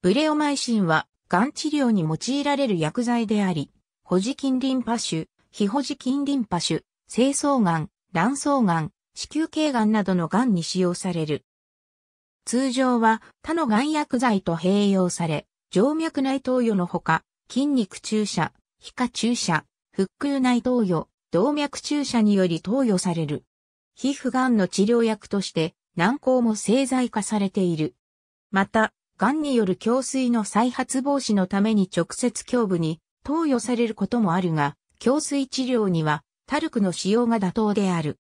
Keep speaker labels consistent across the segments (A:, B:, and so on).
A: ブレオマイシンは、癌治療に用いられる薬剤であり、ホジキンリンパ腫、非ホジキンリンパ腫、精巣癌、卵巣癌、子宮頸癌などの癌に使用される。通常は他の癌薬剤と併用され、静脈内投与のほか、筋肉注射、皮下注射、腹腔内投与、動脈注射により投与される。皮膚癌の治療薬として軟膏も製剤化されている。また、癌による胸水の再発防止のために直接胸部に投与されることもあるが、胸水治療にはタルクの使用が妥当である。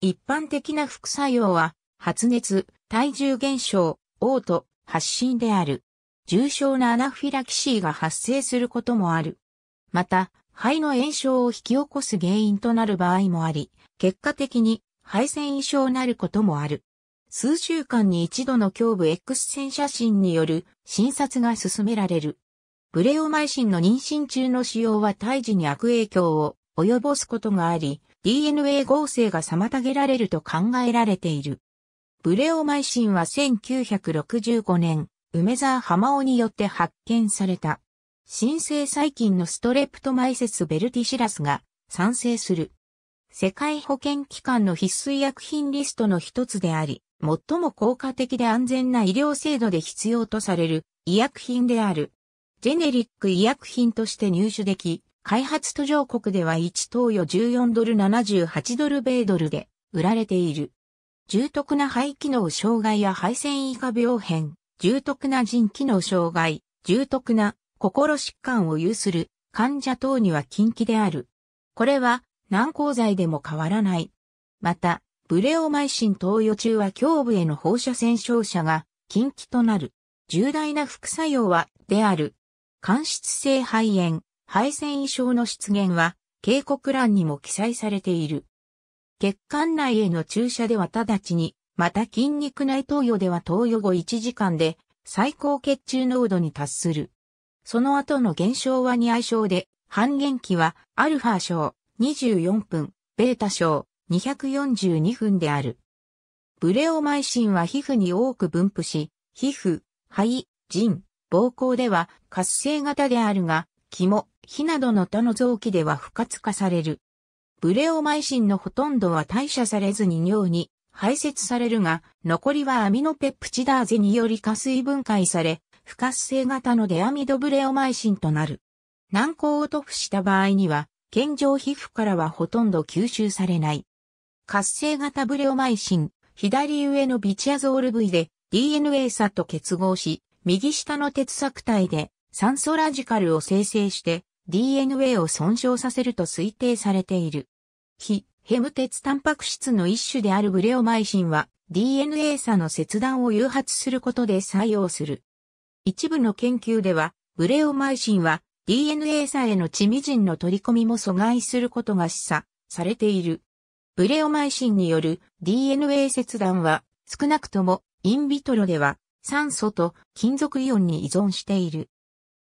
A: 一般的な副作用は、発熱、体重減少、嘔吐、発疹である。重症なアナフィラキシーが発生することもある。また、肺の炎症を引き起こす原因となる場合もあり、結果的に肺腺異症になることもある。数週間に一度の胸部 X 線写真による診察が進められる。ブレオマイシンの妊娠中の使用は胎児に悪影響を及ぼすことがあり、DNA 合成が妨げられると考えられている。ブレオマイシンは1965年、梅沢浜尾によって発見された。新生細菌のストレプトマイセスベルティシラスが賛成する。世界保健機関の必須医薬品リストの一つであり、最も効果的で安全な医療制度で必要とされる医薬品である。ジェネリック医薬品として入手でき、開発途上国では1投与14ドル78ドル米ドルで売られている。重篤な肺機能障害や肺腺以下病変、重篤な腎機能障害、重篤な心疾患を有する患者等には禁忌である。これは軟膏剤でも変わらない。また、ブレオマイシン投与中は胸部への放射線照射が禁忌となる。重大な副作用は、である。間質性肺炎、肺腺異常の出現は、警告欄にも記載されている。血管内への注射では直ちに、また筋肉内投与では投与後1時間で最高血中濃度に達する。その後の減少は2愛症で、半減期はアルファ症24分、ベータ症242分である。ブレオマイシンは皮膚に多く分布し、皮膚、肺、腎、膀胱では活性型であるが、肝、火などの他の臓器では不活化される。ブレオマイシンのほとんどは代謝されずに尿に排泄されるが、残りはアミノペプチダーゼにより加水分解され、不活性型のデアミドブレオマイシンとなる。軟膏を塗布した場合には、健常皮膚からはほとんど吸収されない。活性型ブレオマイシン、左上のビチアゾール部位で DNA 差と結合し、右下の鉄作体で酸素ラジカルを生成して DNA を損傷させると推定されている。非ヘム鉄タンパク質の一種であるブレオマイシンは DNA 差の切断を誘発することで作用する。一部の研究ではブレオマイシンは DNA 差へのチミジンの取り込みも阻害することが示唆されている。ブレオマイシンによる DNA 切断は少なくともインビトロでは酸素と金属イオンに依存している。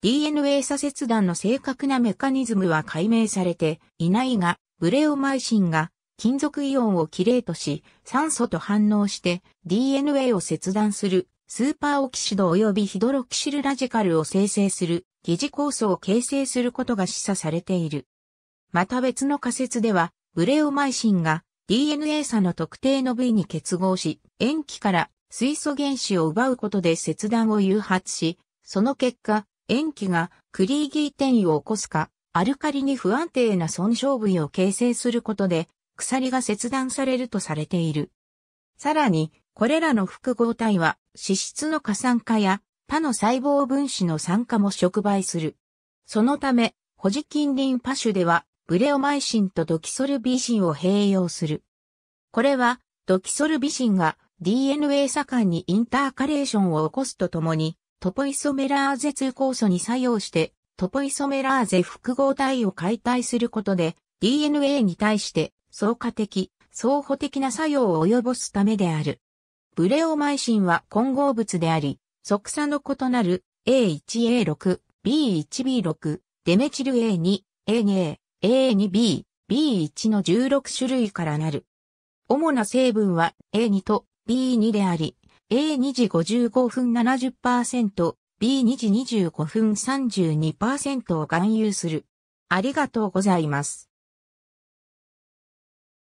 A: DNA 差切断の正確なメカニズムは解明されていないが、ブレオマイシンが金属イオンをキレートし、酸素と反応して DNA を切断するスーパーオキシド及びヒドロキシルラジカルを生成する疑似酵素を形成することが示唆されている。また別の仮説では、ブレオマイシンが DNA 差の特定の部位に結合し、塩基から水素原子を奪うことで切断を誘発し、その結果、塩基がクリーギー転移を起こすか、アルカリに不安定な損傷部位を形成することで、鎖が切断されるとされている。さらに、これらの複合体は脂質の過酸化や他の細胞分子の酸化も触媒する。そのため、ホジキンリンパ種では、ブレオマイシンとドキソルビシンを併用する。これは、ドキソルビシンが DNA 左間にインターカレーションを起こすとともに、トポイソメラーゼ2酵素に作用して、トポイソメラーゼ複合体を解体することで、DNA に対して相加的、相補的な作用を及ぼすためである。ブレオマイシンは混合物であり、側差の異なる A1A6、B1B6、デメチル A2、A2A、A2B、B1 の16種類からなる。主な成分は A2 と B2 であり、A2 時55分70%、B2 時25分32%を含有する。ありがとうございます。